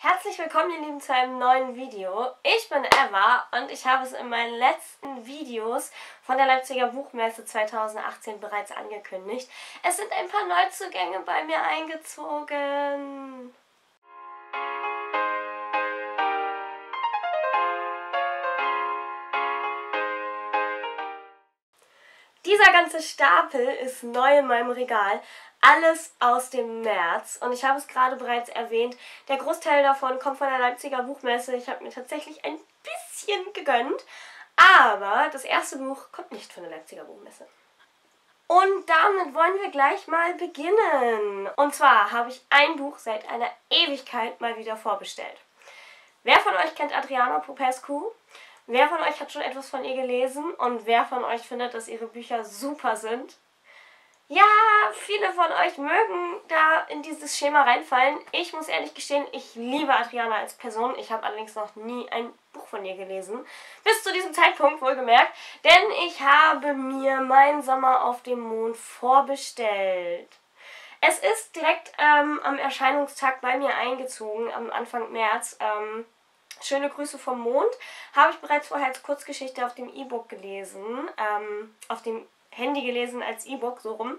Herzlich willkommen ihr Lieben zu einem neuen Video. Ich bin Eva und ich habe es in meinen letzten Videos von der Leipziger Buchmesse 2018 bereits angekündigt. Es sind ein paar Neuzugänge bei mir eingezogen. Dieser ganze Stapel ist neu in meinem Regal. Alles aus dem März. Und ich habe es gerade bereits erwähnt, der Großteil davon kommt von der Leipziger Buchmesse. Ich habe mir tatsächlich ein bisschen gegönnt. Aber das erste Buch kommt nicht von der Leipziger Buchmesse. Und damit wollen wir gleich mal beginnen. Und zwar habe ich ein Buch seit einer Ewigkeit mal wieder vorbestellt. Wer von euch kennt Adriana Popescu? Wer von euch hat schon etwas von ihr gelesen und wer von euch findet, dass ihre Bücher super sind? Ja, viele von euch mögen da in dieses Schema reinfallen. Ich muss ehrlich gestehen, ich liebe Adriana als Person. Ich habe allerdings noch nie ein Buch von ihr gelesen. Bis zu diesem Zeitpunkt wohlgemerkt. Denn ich habe mir Mein Sommer auf dem Mond vorbestellt. Es ist direkt ähm, am Erscheinungstag bei mir eingezogen, am Anfang März. Ähm, Schöne Grüße vom Mond habe ich bereits vorher als Kurzgeschichte auf dem E-Book gelesen, ähm, auf dem Handy gelesen als E-Book, so rum.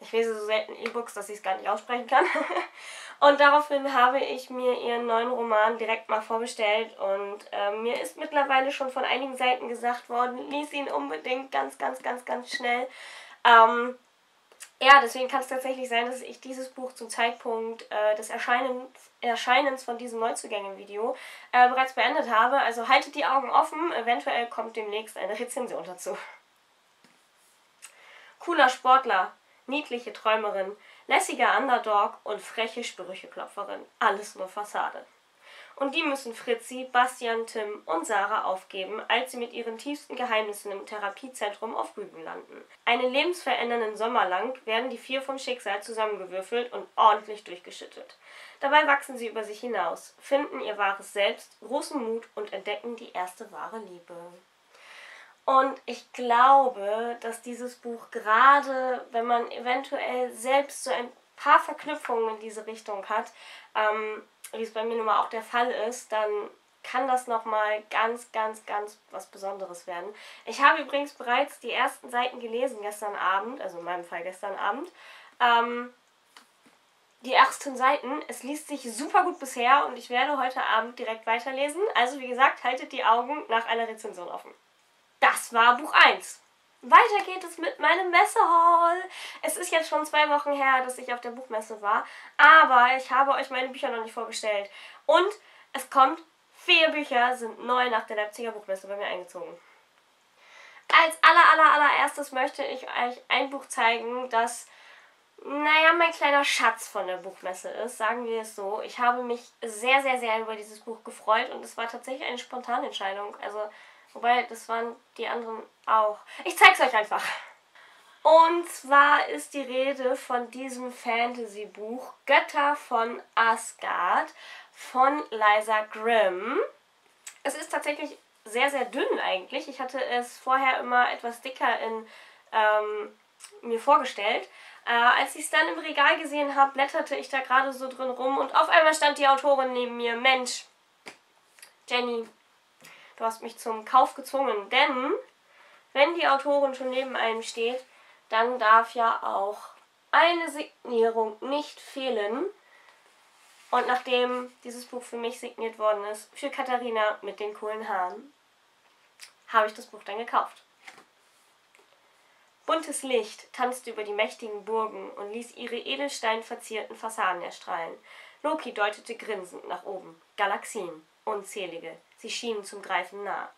Ich lese so selten E-Books, dass ich es gar nicht aussprechen kann. und daraufhin habe ich mir ihren neuen Roman direkt mal vorbestellt und äh, mir ist mittlerweile schon von einigen Seiten gesagt worden, lies ihn unbedingt ganz, ganz, ganz, ganz schnell. Ähm, ja, deswegen kann es tatsächlich sein, dass ich dieses Buch zum Zeitpunkt äh, des Erscheinens, Erscheinens von diesem Neuzugänge-Video äh, bereits beendet habe. Also haltet die Augen offen, eventuell kommt demnächst eine Rezension dazu. Cooler Sportler, niedliche Träumerin, lässiger Underdog und freche Sprücheklopferin. Alles nur Fassade. Und die müssen Fritzi, Bastian, Tim und Sarah aufgeben, als sie mit ihren tiefsten Geheimnissen im Therapiezentrum auf Rügen landen. Einen lebensverändernden Sommer lang werden die vier vom Schicksal zusammengewürfelt und ordentlich durchgeschüttet. Dabei wachsen sie über sich hinaus, finden ihr wahres Selbst, großen Mut und entdecken die erste wahre Liebe. Und ich glaube, dass dieses Buch gerade, wenn man eventuell selbst so ein paar Verknüpfungen in diese Richtung hat, ähm, wie es bei mir nun mal auch der Fall ist, dann kann das nochmal ganz, ganz, ganz was Besonderes werden. Ich habe übrigens bereits die ersten Seiten gelesen gestern Abend, also in meinem Fall gestern Abend. Ähm, die ersten Seiten. Es liest sich super gut bisher und ich werde heute Abend direkt weiterlesen. Also wie gesagt, haltet die Augen nach einer Rezension offen. Das war Buch 1. Weiter geht es mit meinem Messehaul. Es ist jetzt schon zwei Wochen her, dass ich auf der Buchmesse war, aber ich habe euch meine Bücher noch nicht vorgestellt. Und es kommt, vier Bücher sind neu nach der Leipziger Buchmesse bei mir eingezogen. Als aller, aller, allererstes möchte ich euch ein Buch zeigen, das, naja, mein kleiner Schatz von der Buchmesse ist, sagen wir es so. Ich habe mich sehr, sehr, sehr über dieses Buch gefreut und es war tatsächlich eine spontane Entscheidung. Also Wobei, das waren die anderen auch. Ich zeig's euch einfach. Und zwar ist die Rede von diesem Fantasy-Buch Götter von Asgard von Liza Grimm. Es ist tatsächlich sehr, sehr dünn eigentlich. Ich hatte es vorher immer etwas dicker in ähm, mir vorgestellt. Äh, als ich es dann im Regal gesehen habe, blätterte ich da gerade so drin rum und auf einmal stand die Autorin neben mir. Mensch, Jenny, Du hast mich zum Kauf gezwungen, denn wenn die Autorin schon neben einem steht, dann darf ja auch eine Signierung nicht fehlen. Und nachdem dieses Buch für mich signiert worden ist, für Katharina mit den coolen Haaren, habe ich das Buch dann gekauft. Buntes Licht tanzte über die mächtigen Burgen und ließ ihre edelsteinverzierten Fassaden erstrahlen. Loki deutete grinsend nach oben. Galaxien, unzählige, Sie schienen zum Greifen nah.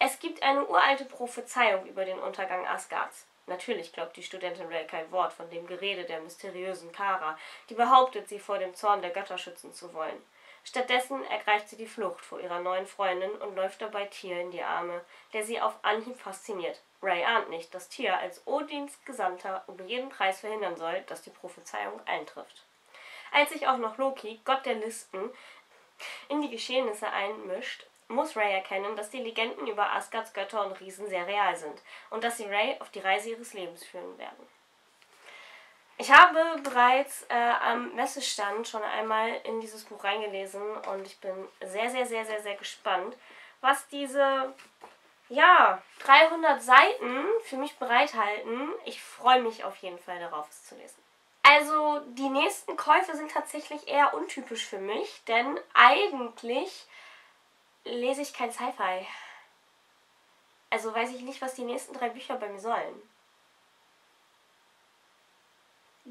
Es gibt eine uralte Prophezeiung über den Untergang Asgards. Natürlich glaubt die Studentin Ray kein Wort von dem Gerede der mysteriösen Kara, die behauptet, sie vor dem Zorn der Götter schützen zu wollen. Stattdessen ergreift sie die Flucht vor ihrer neuen Freundin und läuft dabei Tier in die Arme, der sie auf Anhieb fasziniert. Ray ahnt nicht, dass Tier als Odins Gesandter um jeden Preis verhindern soll, dass die Prophezeiung eintrifft. Als sich auch noch Loki, Gott der Listen, in die Geschehnisse einmischt, muss Ray erkennen, dass die Legenden über Asgards Götter und Riesen sehr real sind und dass sie Ray auf die Reise ihres Lebens führen werden. Ich habe bereits äh, am Messestand schon einmal in dieses Buch reingelesen und ich bin sehr, sehr, sehr, sehr, sehr gespannt, was diese ja, 300 Seiten für mich bereithalten. Ich freue mich auf jeden Fall darauf, es zu lesen. Also die nächsten Käufe sind tatsächlich eher untypisch für mich, denn eigentlich lese ich kein Sci-Fi. Also weiß ich nicht, was die nächsten drei Bücher bei mir sollen.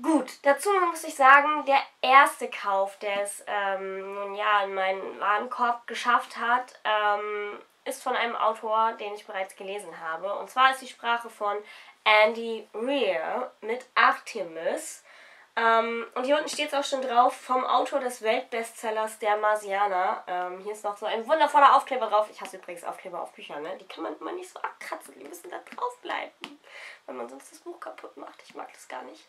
Gut, dazu muss ich sagen, der erste Kauf, der es ähm, nun ja in meinen Warenkorb geschafft hat, ähm, ist von einem Autor, den ich bereits gelesen habe. Und zwar ist die Sprache von Andy Rear mit Artemis. Ähm, und hier unten steht es auch schon drauf, vom Autor des Weltbestsellers Der Marsianer. Ähm, hier ist noch so ein wundervoller Aufkleber drauf. Ich hasse übrigens Aufkleber auf Büchern, ne? Die kann man immer nicht so abkratzen, die müssen da drauf bleiben. Weil man sonst das Buch kaputt macht. Ich mag das gar nicht.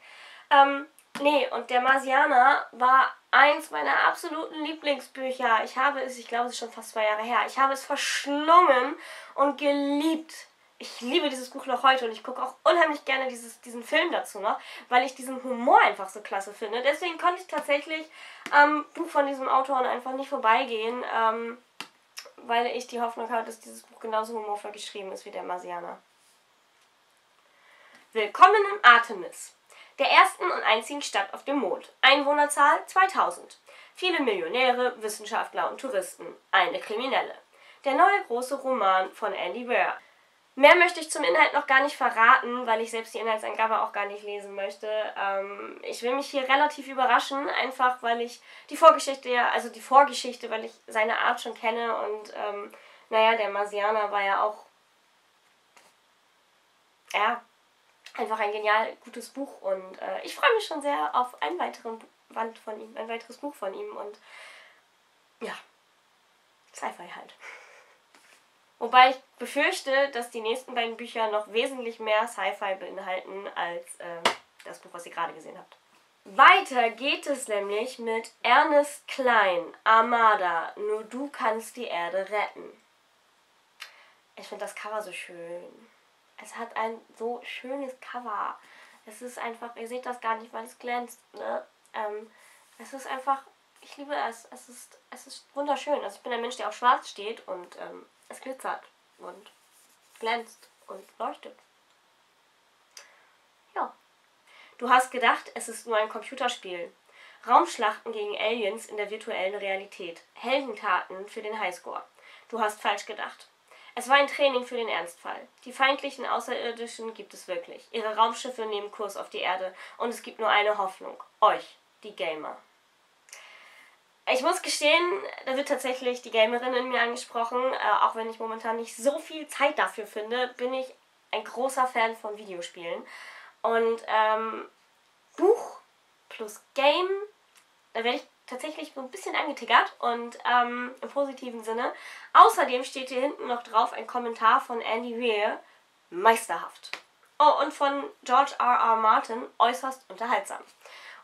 Ähm, nee, und Der Marsianer war eins meiner absoluten Lieblingsbücher. Ich habe es, ich glaube, es ist schon fast zwei Jahre her. Ich habe es verschlungen und geliebt ich liebe dieses Buch noch heute und ich gucke auch unheimlich gerne dieses, diesen Film dazu noch, weil ich diesen Humor einfach so klasse finde. Deswegen konnte ich tatsächlich am ähm, Buch von diesem Autor einfach nicht vorbeigehen, ähm, weil ich die Hoffnung habe, dass dieses Buch genauso humorvoll geschrieben ist wie der Marsianer. Willkommen in Artemis, der ersten und einzigen Stadt auf dem Mond. Einwohnerzahl 2000. Viele Millionäre, Wissenschaftler und Touristen. Eine Kriminelle. Der neue große Roman von Andy Ware. Mehr möchte ich zum Inhalt noch gar nicht verraten, weil ich selbst die Inhaltsangabe auch gar nicht lesen möchte. Ähm, ich will mich hier relativ überraschen, einfach weil ich die Vorgeschichte ja, also die Vorgeschichte, weil ich seine Art schon kenne und ähm, naja, der Marsianer war ja auch ja, einfach ein genial gutes Buch und äh, ich freue mich schon sehr auf einen weiteren Band von ihm, ein weiteres Buch von ihm und ja, Sci-Fi halt. Wobei ich befürchte, dass die nächsten beiden Bücher noch wesentlich mehr Sci-Fi beinhalten als äh, das Buch, was ihr gerade gesehen habt. Weiter geht es nämlich mit Ernest Klein, Armada, nur du kannst die Erde retten. Ich finde das Cover so schön. Es hat ein so schönes Cover. Es ist einfach, ihr seht das gar nicht, weil es glänzt. Ne? Ähm, es ist einfach, ich liebe es. Es ist, es ist wunderschön. Also ich bin ein Mensch, der auf Schwarz steht und ähm, es glitzert und glänzt und leuchtet. Ja. Du hast gedacht, es ist nur ein Computerspiel. Raumschlachten gegen Aliens in der virtuellen Realität. Heldentaten für den Highscore. Du hast falsch gedacht. Es war ein Training für den Ernstfall. Die feindlichen Außerirdischen gibt es wirklich. Ihre Raumschiffe nehmen Kurs auf die Erde und es gibt nur eine Hoffnung. Euch, die Gamer. Ich muss gestehen, da wird tatsächlich die Gamerin in mir angesprochen. Äh, auch wenn ich momentan nicht so viel Zeit dafür finde, bin ich ein großer Fan von Videospielen. Und ähm, Buch plus Game, da werde ich tatsächlich so ein bisschen angetickert und ähm, im positiven Sinne. Außerdem steht hier hinten noch drauf ein Kommentar von Andy Weir, meisterhaft. Oh, und von George R. R. Martin, äußerst unterhaltsam.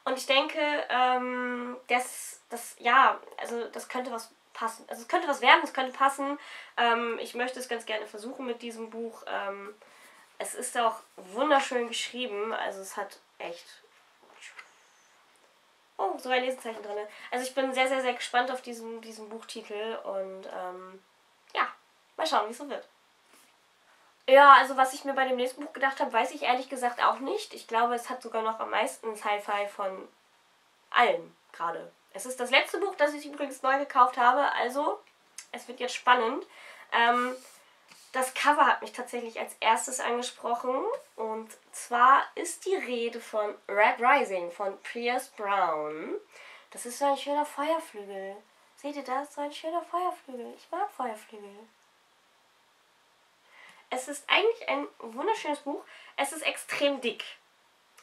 Und ich denke, ähm, das, das, ja, also das könnte was passen. Also es könnte was werden, es könnte passen. Ähm, ich möchte es ganz gerne versuchen mit diesem Buch. Ähm, es ist auch wunderschön geschrieben, also es hat echt. Oh, sogar ein Lesezeichen drin. Also ich bin sehr, sehr, sehr gespannt auf diesen, diesen Buchtitel und ähm, ja, mal schauen, wie es so wird. Ja, also was ich mir bei dem nächsten Buch gedacht habe, weiß ich ehrlich gesagt auch nicht. Ich glaube, es hat sogar noch am meisten Sci-Fi von allen gerade. Es ist das letzte Buch, das ich übrigens neu gekauft habe, also es wird jetzt spannend. Ähm, das Cover hat mich tatsächlich als erstes angesprochen und zwar ist die Rede von Red Rising von Pierce Brown. Das ist so ein schöner Feuerflügel. Seht ihr das? So ein schöner Feuerflügel. Ich mag Feuerflügel. Es ist eigentlich ein wunderschönes Buch. Es ist extrem dick.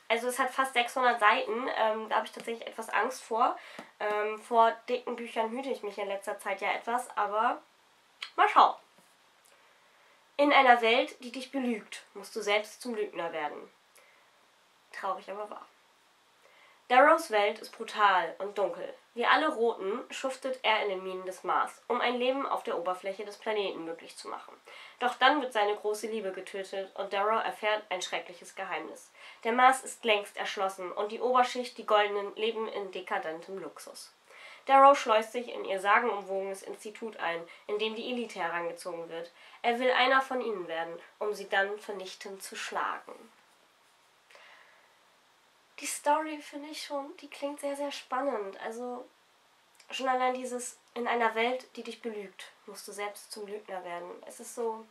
Also es hat fast 600 Seiten. Ähm, da habe ich tatsächlich etwas Angst vor. Ähm, vor dicken Büchern hüte ich mich in letzter Zeit ja etwas, aber mal schauen. In einer Welt, die dich belügt, musst du selbst zum Lügner werden. Traurig, aber wahr. Darrows Welt ist brutal und dunkel. Wie alle Roten schuftet er in den Minen des Mars, um ein Leben auf der Oberfläche des Planeten möglich zu machen. Doch dann wird seine große Liebe getötet und Darrow erfährt ein schreckliches Geheimnis. Der Mars ist längst erschlossen und die Oberschicht, die Goldenen, leben in dekadentem Luxus. Darrow schleust sich in ihr sagenumwogenes Institut ein, in dem die Elite herangezogen wird. Er will einer von ihnen werden, um sie dann vernichtend zu schlagen. Die Story finde ich schon, die klingt sehr, sehr spannend. Also schon allein dieses in einer Welt, die dich belügt, musst du selbst zum Lügner werden. Es ist so,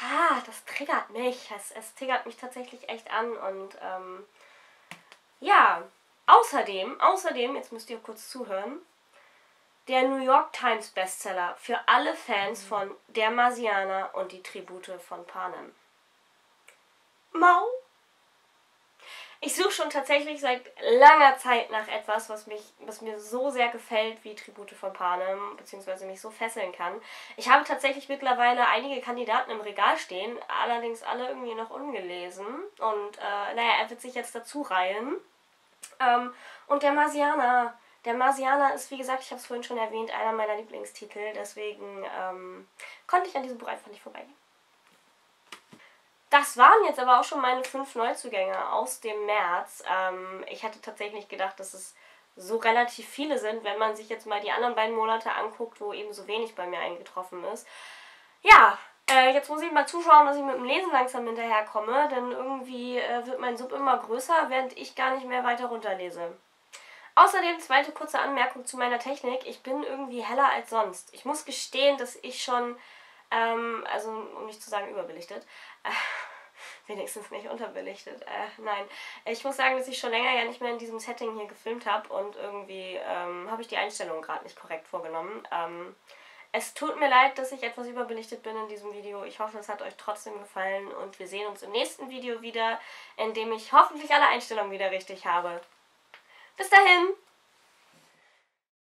ha, das triggert mich. Es, es triggert mich tatsächlich echt an und ähm, ja, außerdem, außerdem, jetzt müsst ihr kurz zuhören, der New York Times Bestseller für alle Fans von Der Marsianer und die Tribute von Panem. Mau ich suche schon tatsächlich seit langer Zeit nach etwas, was, mich, was mir so sehr gefällt wie Tribute von Panem, beziehungsweise mich so fesseln kann. Ich habe tatsächlich mittlerweile einige Kandidaten im Regal stehen, allerdings alle irgendwie noch ungelesen. Und äh, naja, er wird sich jetzt dazu reihen. Ähm, und der Marsianer. Der Marsianer ist, wie gesagt, ich habe es vorhin schon erwähnt, einer meiner Lieblingstitel. Deswegen ähm, konnte ich an diesem Buch einfach nicht vorbeigehen. Das waren jetzt aber auch schon meine fünf Neuzugänge aus dem März. Ähm, ich hatte tatsächlich gedacht, dass es so relativ viele sind, wenn man sich jetzt mal die anderen beiden Monate anguckt, wo eben so wenig bei mir eingetroffen ist. Ja, äh, jetzt muss ich mal zuschauen, dass ich mit dem Lesen langsam hinterherkomme, denn irgendwie äh, wird mein Sub immer größer, während ich gar nicht mehr weiter runterlese. Außerdem zweite kurze Anmerkung zu meiner Technik. Ich bin irgendwie heller als sonst. Ich muss gestehen, dass ich schon ähm, also um nicht zu sagen überbelichtet. Äh, wenigstens nicht unterbelichtet. Äh, nein, ich muss sagen, dass ich schon länger ja nicht mehr in diesem Setting hier gefilmt habe und irgendwie ähm, habe ich die Einstellungen gerade nicht korrekt vorgenommen. Ähm, es tut mir leid, dass ich etwas überbelichtet bin in diesem Video. Ich hoffe, es hat euch trotzdem gefallen und wir sehen uns im nächsten Video wieder, in dem ich hoffentlich alle Einstellungen wieder richtig habe. Bis dahin!